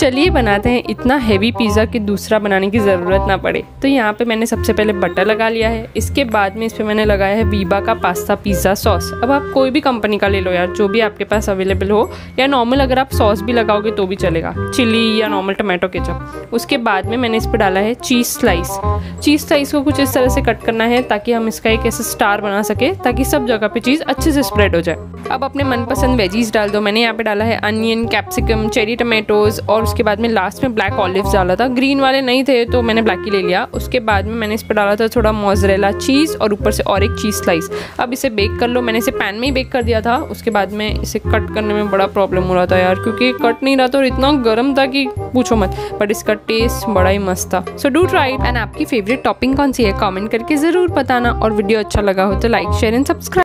चलिए बनाते हैं इतना हैवी पिज़्ज़ा कि दूसरा बनाने की ज़रूरत ना पड़े। तो यहाँ पे मैंने सबसे पहले बटर लगा लिया है। इसके बाद में इस पर मैंने लगाया है वीबा का पास्ता पिज़्ज़ा सॉस अब आप कोई भी कंपनी का ले लो यार, जो भी आपके पास अवेलेबल हो, या नॉर्मल अगर आप सॉस भी लगाओगे तो भी चलेगा। चिली या नॉर्मल टमाटो केचप उसके बाद में मैंने इस पर डाला है चीज़ स्लाइस चीज़ स्लाइस को कुछ इस तरह से कट करना है ताकि हम इसका एक ऐसा स्टार बना सके, ताकि सब जगह पे चीज़ अच्छे से स्प्रेड हो जाए। अब अपने मनपसंद वेजीज डाल दो। मैंने यहाँ पे डाला है अनियन कैप्सिकम चेरी टमाटोज़ और उसके बाद में लास्ट में ब्लैक ऑलिव डाला था। ग्रीन वाले नहीं थे तो मैंने ब्लैक ही ले लिया। उसके बाद में मैंने इस पर डाला था थोड़ा मोजरेला चीज़ और ऊपर से और एक चीज़ स्लाइस अब इसे बेक कर लो। मैंने इसे पैन में ही बेक कर दिया था। उसके बाद में इसे कट करने में बड़ा प्रॉब्लम हो रहा था यार, क्योंकि कट नहीं रहा था और इतना गर्म था कि पूछो मत। बट इसका टेस्ट बड़ा ही मस्त था। सो डू ट्राई एंड आपकी फेवरेट टॉपिंग कौन सी है? कॉमेंट करके ज़रूर बताना। और वीडियो अच्छा लगा हो तो लाइक शेयर एंड सब्सक्राइब